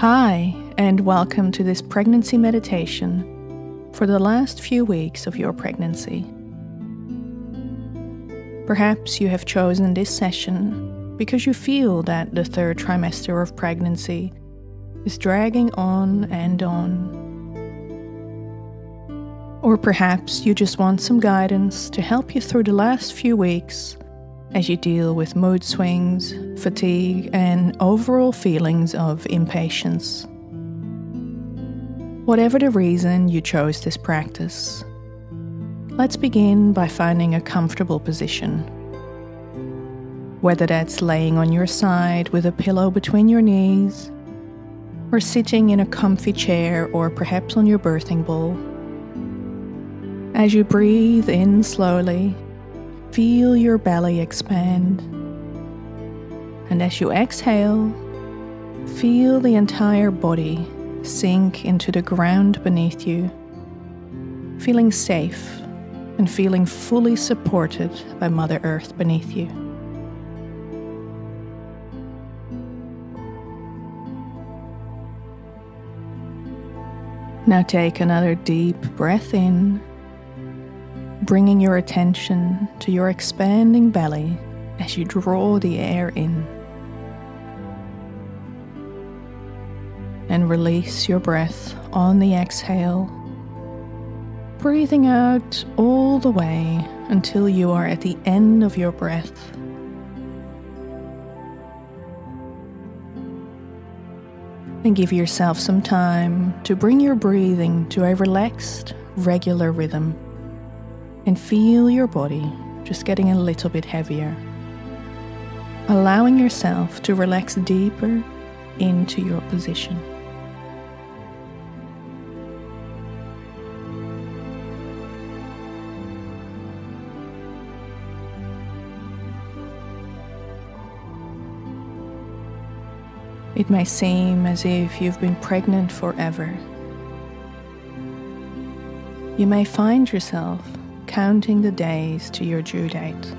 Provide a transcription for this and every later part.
Hi, and welcome to this pregnancy meditation for the last few weeks of your pregnancy. Perhaps you have chosen this session because you feel that the third trimester of pregnancy is dragging on and on. Or perhaps you just want some guidance to help you through the last few weeks as you deal with mood swings, fatigue, and overall feelings of impatience. Whatever the reason you chose this practice, let's begin by finding a comfortable position. Whether that's laying on your side with a pillow between your knees, or sitting in a comfy chair, or perhaps on your birthing ball. As you breathe in slowly, Feel your belly expand. And as you exhale, feel the entire body sink into the ground beneath you, feeling safe and feeling fully supported by Mother Earth beneath you. Now take another deep breath in bringing your attention to your expanding belly as you draw the air in. And release your breath on the exhale, breathing out all the way until you are at the end of your breath. And give yourself some time to bring your breathing to a relaxed, regular rhythm and feel your body just getting a little bit heavier. Allowing yourself to relax deeper into your position. It may seem as if you've been pregnant forever. You may find yourself counting the days to your due date,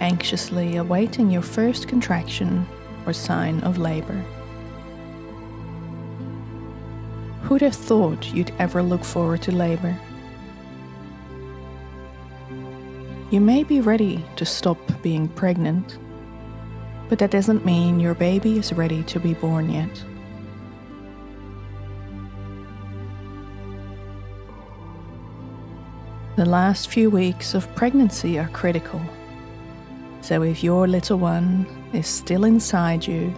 anxiously awaiting your first contraction or sign of labor. Who'd have thought you'd ever look forward to labor? You may be ready to stop being pregnant, but that doesn't mean your baby is ready to be born yet. The last few weeks of pregnancy are critical. So if your little one is still inside you,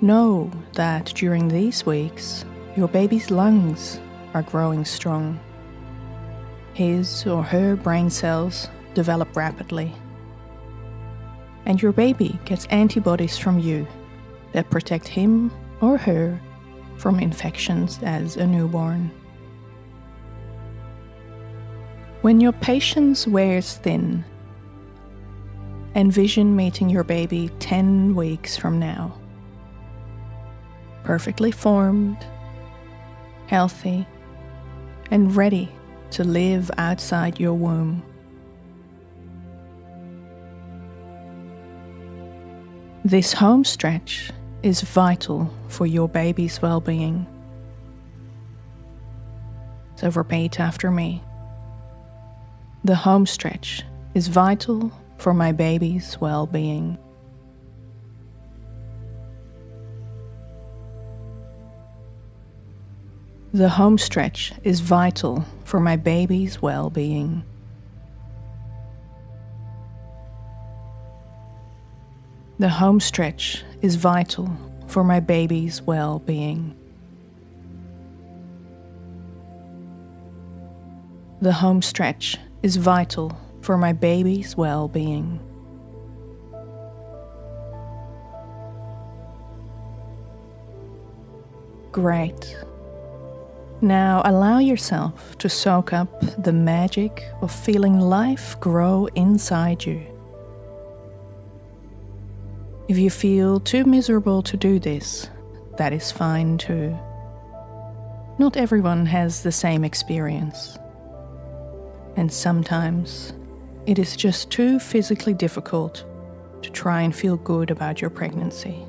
know that during these weeks, your baby's lungs are growing strong. His or her brain cells develop rapidly. And your baby gets antibodies from you that protect him or her from infections as a newborn. When your patience wears thin, envision meeting your baby 10 weeks from now. Perfectly formed, healthy, and ready to live outside your womb. This home stretch is vital for your baby's well being. So repeat after me. The home stretch is vital for my baby's well being. The home stretch is vital for my baby's well being. The home stretch is vital for my baby's well being. The home stretch is vital for my baby's well being. Great. Now allow yourself to soak up the magic of feeling life grow inside you. If you feel too miserable to do this, that is fine too. Not everyone has the same experience and sometimes it is just too physically difficult to try and feel good about your pregnancy.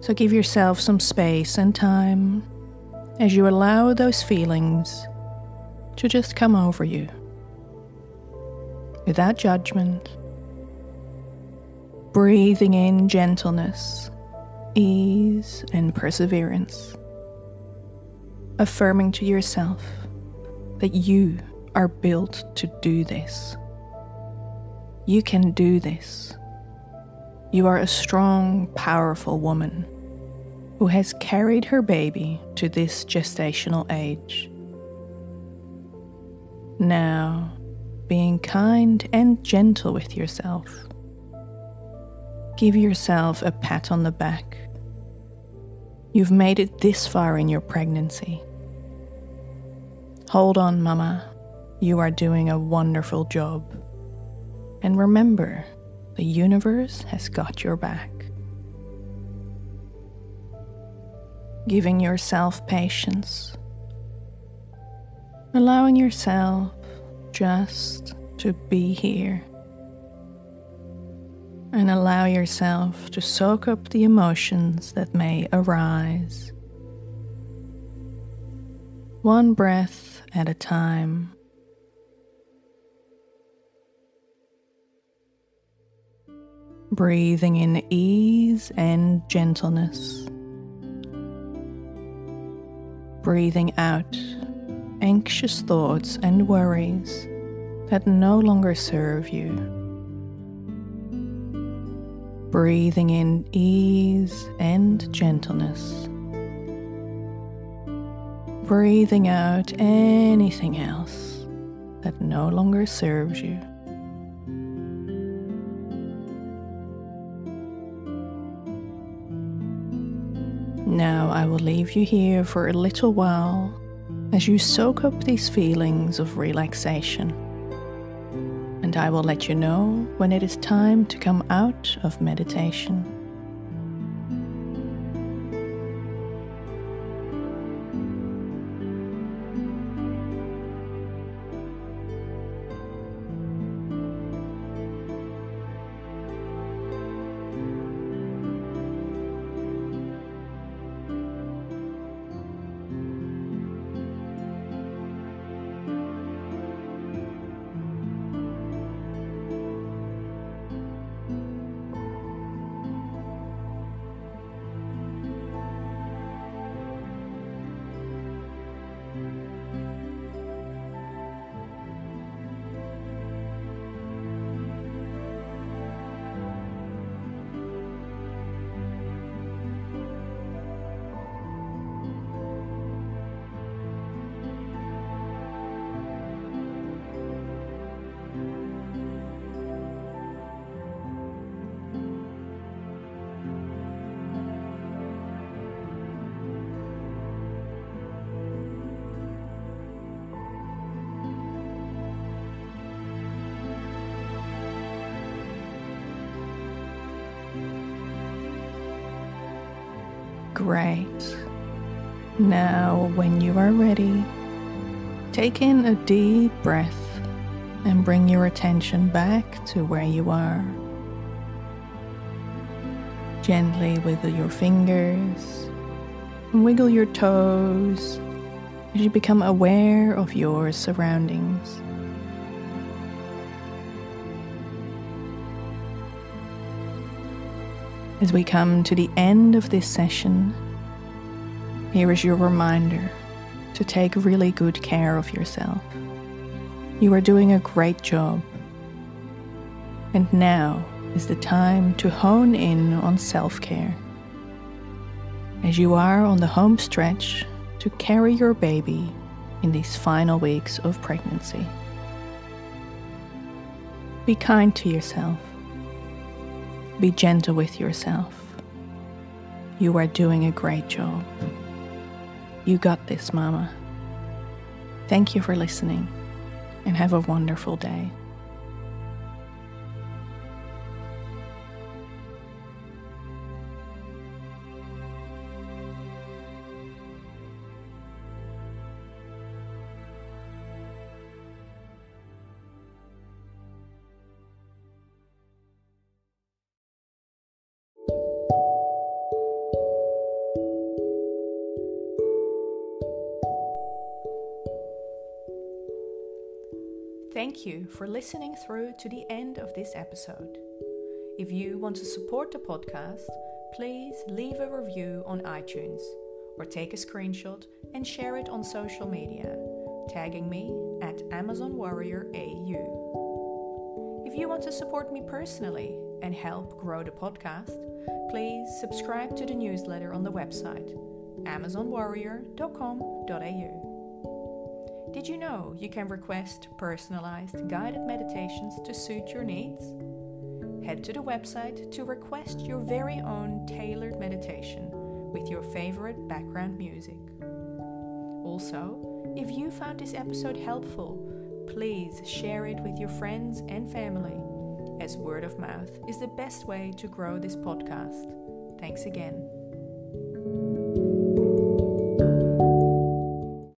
So give yourself some space and time as you allow those feelings to just come over you without judgment, breathing in gentleness, ease, and perseverance, affirming to yourself that you are built to do this. You can do this. You are a strong, powerful woman who has carried her baby to this gestational age. Now, being kind and gentle with yourself, give yourself a pat on the back. You've made it this far in your pregnancy. Hold on, Mama. You are doing a wonderful job. And remember, the universe has got your back. Giving yourself patience. Allowing yourself just to be here. And allow yourself to soak up the emotions that may arise. One breath at a time. breathing in ease and gentleness. Breathing out anxious thoughts and worries that no longer serve you. Breathing in ease and gentleness. Breathing out anything else that no longer serves you. Now I will leave you here for a little while as you soak up these feelings of relaxation. And I will let you know when it is time to come out of meditation. Great. Now, when you are ready, take in a deep breath and bring your attention back to where you are. Gently wiggle your fingers wiggle your toes as you become aware of your surroundings. As we come to the end of this session, here is your reminder to take really good care of yourself. You are doing a great job. And now is the time to hone in on self care. As you are on the home stretch to carry your baby in these final weeks of pregnancy. Be kind to yourself be gentle with yourself. You are doing a great job. You got this, Mama. Thank you for listening and have a wonderful day. Thank you for listening through to the end of this episode. If you want to support the podcast, please leave a review on iTunes or take a screenshot and share it on social media, tagging me at Amazon Warrior AU. If you want to support me personally and help grow the podcast, please subscribe to the newsletter on the website amazonwarrior.com.au. Did you know you can request personalized guided meditations to suit your needs? Head to the website to request your very own tailored meditation with your favorite background music. Also, if you found this episode helpful, please share it with your friends and family, as word of mouth is the best way to grow this podcast. Thanks again.